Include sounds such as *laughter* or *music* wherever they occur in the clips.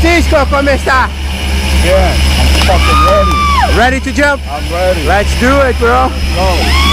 Disco começar. Yeah, I'm fucking ready. Ready to jump? I'm ready. Let's do it, bro. Go.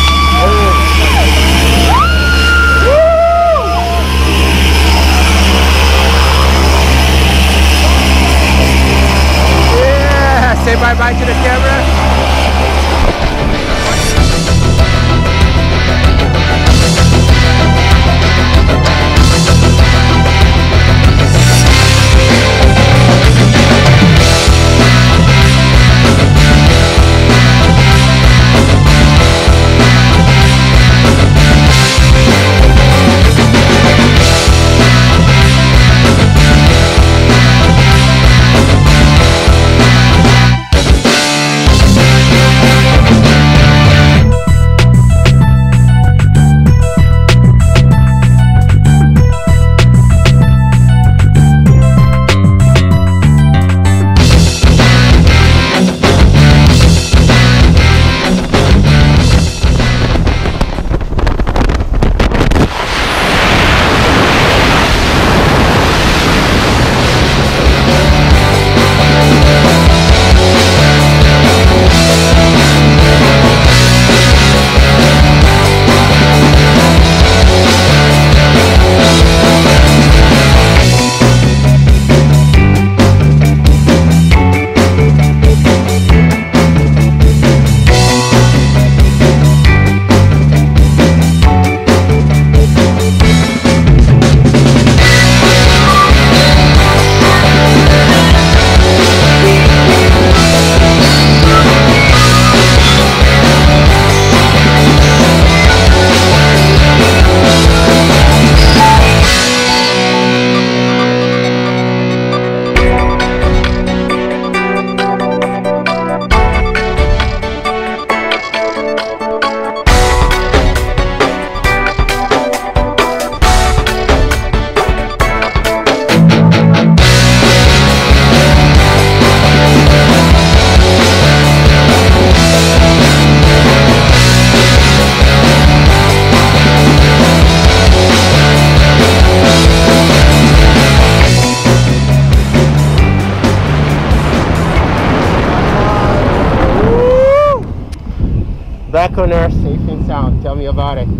Back on Earth, safe and sound. Tell me about it. Did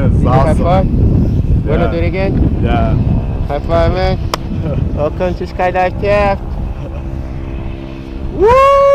It's you have awesome. Wanna do it again? Yeah. High five, man. *laughs* Welcome to Skydive Taft. Woo! *laughs*